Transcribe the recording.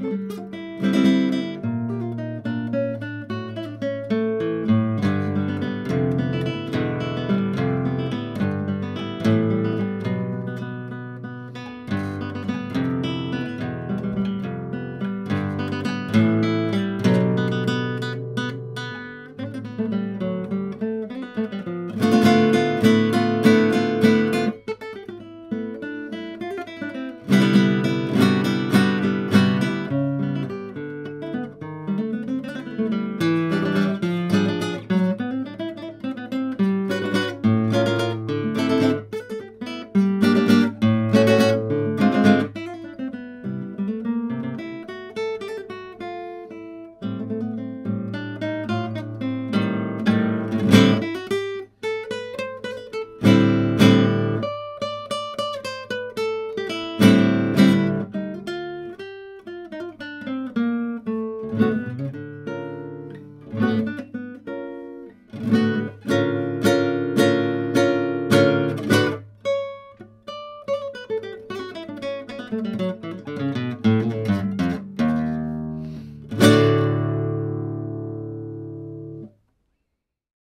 Música